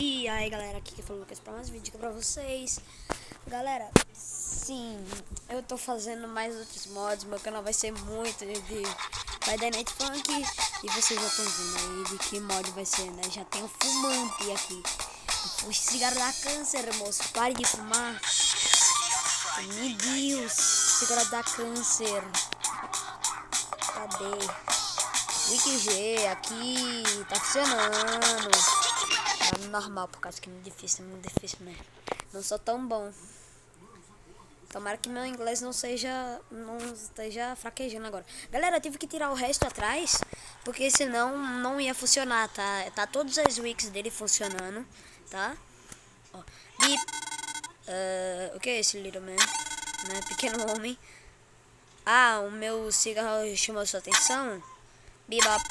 E aí galera, aqui que falou Lucas para mais um vídeo pra vocês. Galera, sim, eu tô fazendo mais outros mods Meu canal vai ser muito de Friday Night Funk E vocês já estão vendo aí de que mod vai ser, né? Já tem um fumante aqui. O cigarro dá câncer, moço, pare de fumar. Meu Deus, cigarro dá câncer. Cadê? WikiG, aqui, tá funcionando normal, por causa que é muito difícil, é muito difícil mesmo. Não sou tão bom. Tomara que meu inglês não seja. não esteja fraquejando agora. Galera, eu tive que tirar o resto atrás, porque senão não ia funcionar, tá? Tá todas as wikis dele funcionando, tá? Ó. Uh, o que é esse Little Man? Né? Pequeno homem. Ah, o meu cigarro chamou sua atenção? Bebop.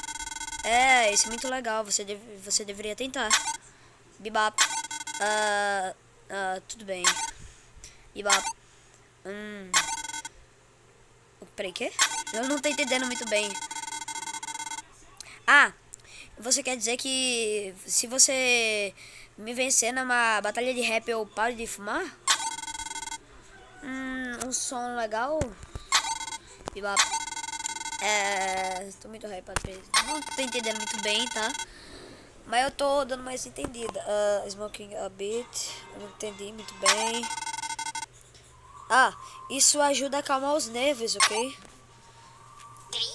É, isso é muito legal, você, deve, você deveria tentar. Bebop. Uh, uh, tudo bem. Bebop. Hum. Peraí, que? Eu não tô entendendo muito bem. Ah, você quer dizer que se você me vencer numa batalha de rap eu paro de fumar? Hum, um som legal. Bebop. É, tô muito hypado Não tô entendendo muito bem, tá? Mas eu tô dando mais entendida. Uh, smoking a bit. Eu não entendi muito bem. Ah, isso ajuda a acalmar os nervos, ok?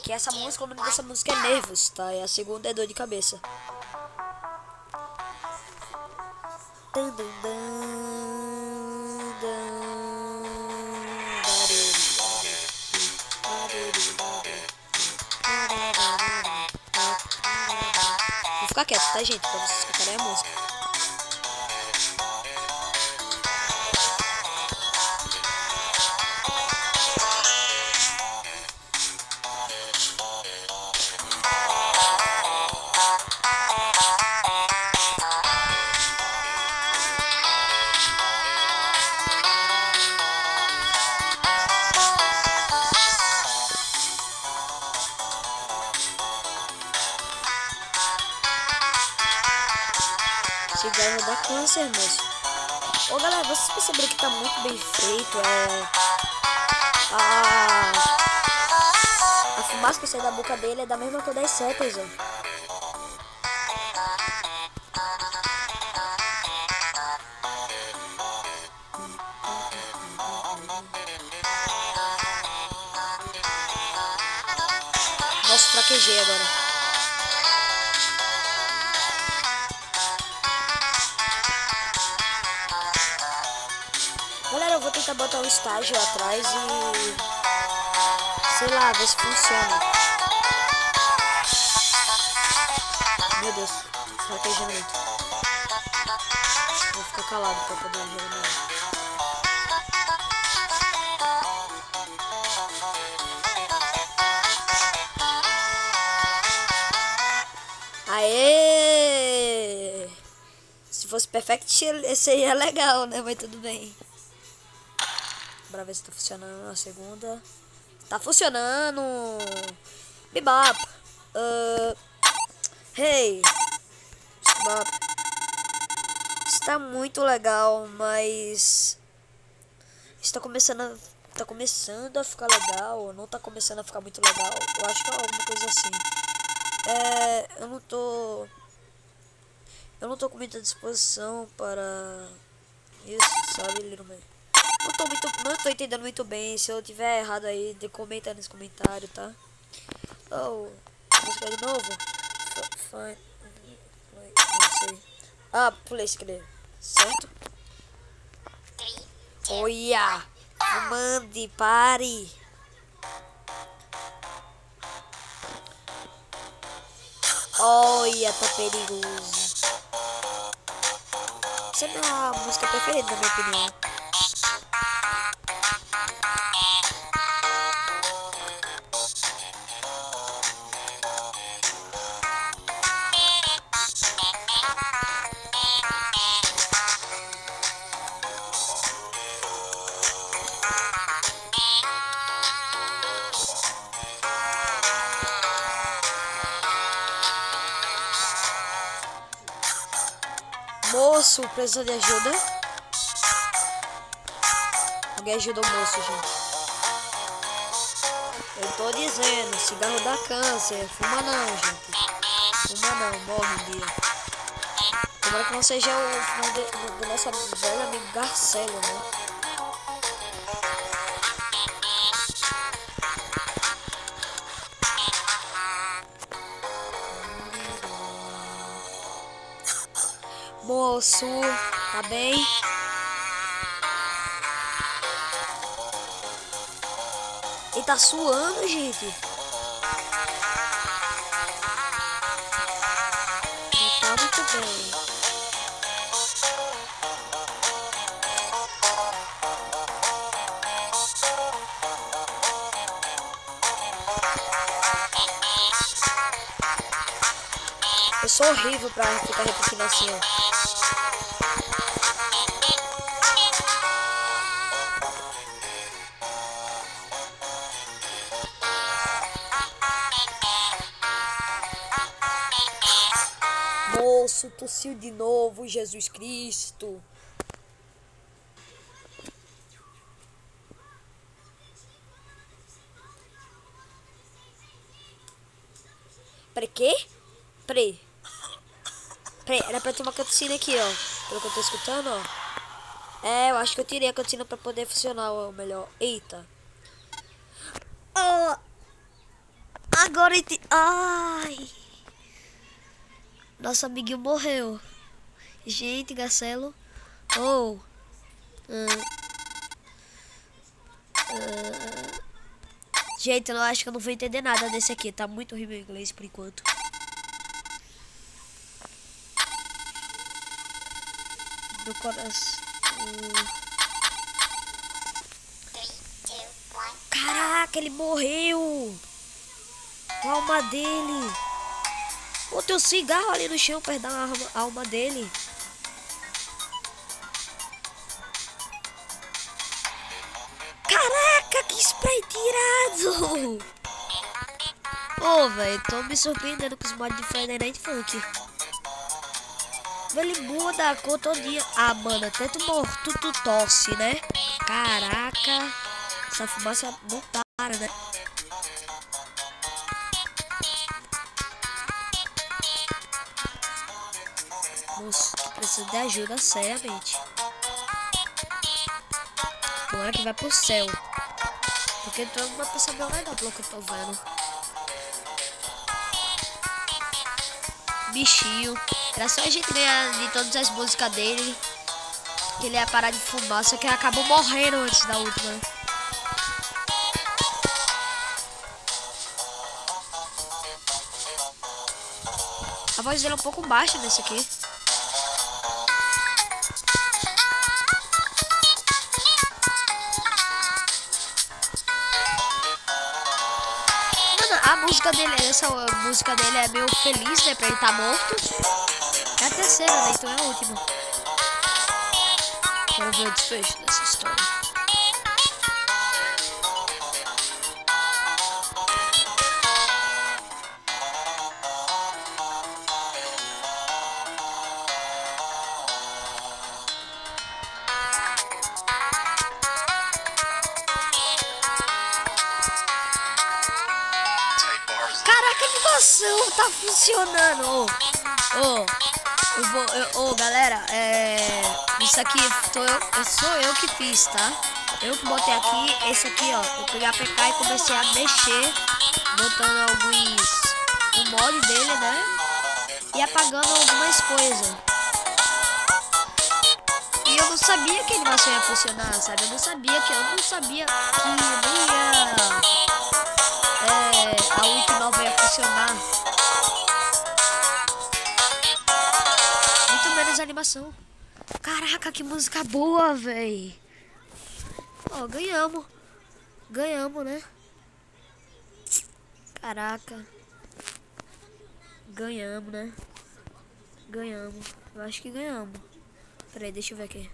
Que essa música, o nome dessa música é Nervos, tá? E a segunda é Dor de Cabeça. Dun, dun, dun, ficar quieto, tá, gente? Pra vocês escutarem a música. Cigarro dá câncer, moço. Ô galera, vocês perceberam que tá muito bem feito? É. A. A fumaça que sai da boca dele é da mesma cor das setas, ó. Nossa, fraquejei agora. Eu vou tentar botar o estágio atrás e... Sei lá, ver se funciona. Meu Deus, fraquejando muito. Vou ficar calado pra poder melhor. Aê! Se fosse perfect, é legal, né? Mas tudo bem. Bora ver se tá funcionando a segunda. Tá funcionando! Bebop! Uh, hey! Bebop! Está muito legal, mas... Está começando a... Tá começando a ficar legal, ou não tá começando a ficar muito legal. Eu acho que é alguma coisa assim. É... Eu não tô... Eu não tô com muita disposição para... Isso, sabe, Little Man? Não tô, muito, não tô entendendo muito bem. Se eu tiver errado aí, comenta nos comentários, tá? Oh, música de novo. Fine. Não sei. Ah, pulei cadê? Certo? Olha! Mande, pare! Olha, tá perigoso. Essa é a música preferida, na minha opinião. Moço precisa de ajuda. Alguém ajuda o moço, gente. Eu tô dizendo, cigarro dá câncer. Fuma não, gente. Fuma não, morre dia. Tomara que não seja o do, do nosso velho amigo Garcelo, né? Moço, tá bem? Ele tá suando, gente. Sou horrível pra ficar repetindo assim, ó. Moço, tossiu de novo, Jesus Cristo. Peraí, quê? Peraí. Peraí, era pra ter uma cutscene aqui, ó. Pelo que eu tô escutando, ó. É, eu acho que eu tirei a cutscene pra poder funcionar ó, melhor. Eita. Oh, agora ente... Ai. Nosso amiguinho morreu. Gente, Garcelo. Oh. Hum. Uh. Gente, eu acho que eu não vou entender nada desse aqui. Tá muito horrível inglês por enquanto. Meu coração. Caraca, ele morreu. A alma dele. Tem um cigarro ali no chão perto da alma, dele. Caraca, que spray tirado! Ô, velho, tô me surpreendendo com os mods de Funk. Ele muda a cor todinha. Ah, mano, até tu morto, tu tosse, né? Caraca. Essa fumaça não para, né? Moço, precisa de ajuda, seriamente. Tomara que vai pro céu. Porque todo mundo vai passar bem legal pelo que eu tô vendo. Bichinho. Era só a gente ganhar de todas as músicas dele. Que ele ia parar de fumar, só que ele acabou morrendo antes da última. A voz dele é um pouco baixa nesse aqui. A música dele, essa música dele é meio feliz, né? Pra ele tá morto. É a terceira, né? Então é a última. Quero ver o desfecho dessa história. Caraca, a animação tá funcionando. Ô, ô, eu vou, ô, oh, galera, é, isso aqui tô eu, sou eu que fiz, tá? Eu que botei aqui, esse aqui, ó, eu peguei a PK e comecei a mexer, botando alguns, o mod dele, né? E apagando algumas coisas. E eu não sabia que a animação ia funcionar, sabe? Eu não sabia que, eu não sabia que ia... É, a Wiki nova ia funcionar. Menos animação. Caraca, que música boa, véi. Ó, ganhamos. Ganhamos, né? Caraca. Ganhamos, né? Ganhamos. Eu acho que ganhamos. Peraí, deixa eu ver aqui.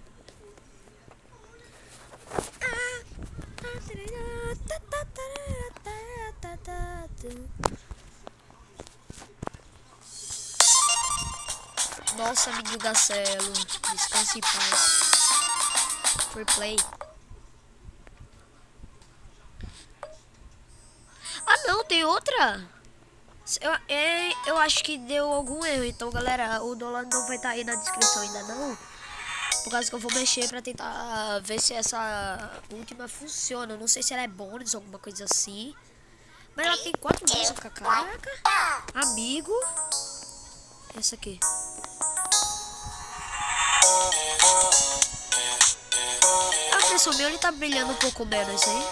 Nossa, amigo Gacelo. Descanse em paz. Free play. Ah, não, tem outra? Eu, é, eu acho que deu algum erro. Então, galera, o dólar não vai estar tá aí na descrição ainda não. Por causa que eu vou mexer pra tentar ver se essa última funciona. Eu não sei se ela é bônus, alguma coisa assim. Mas ela tem quatro músicas, caraca. Amigo. Essa aqui. A pessoa meu ele tá brilhando um pouco menos, hein?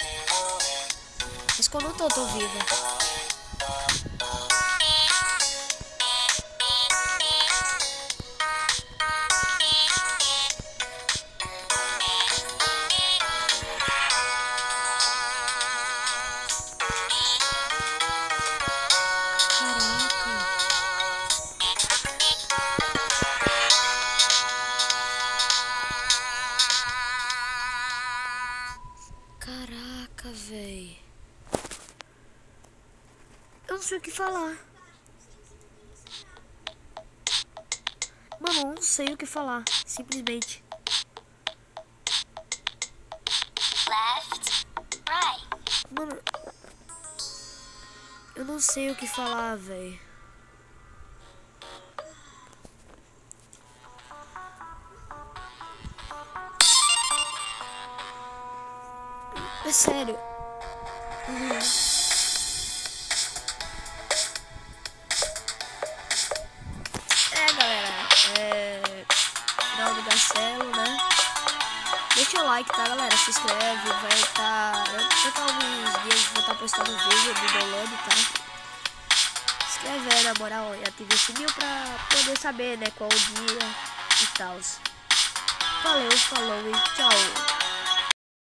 Mas quando eu tô, eu tô viva. Falar. Mano, não sei o que falar. Simplesmente. Mano. Eu não sei o que falar, véi. É sério. Uhum. like, tá, galera? Se inscreve. Vai estar. Tá... Eu vou alguns dias, vou estar tá postando vídeo do download, tá? Se inscreve aí, na moral, e ative o sininho pra poder saber, né? Qual o dia e tal. Valeu, falou e tchau.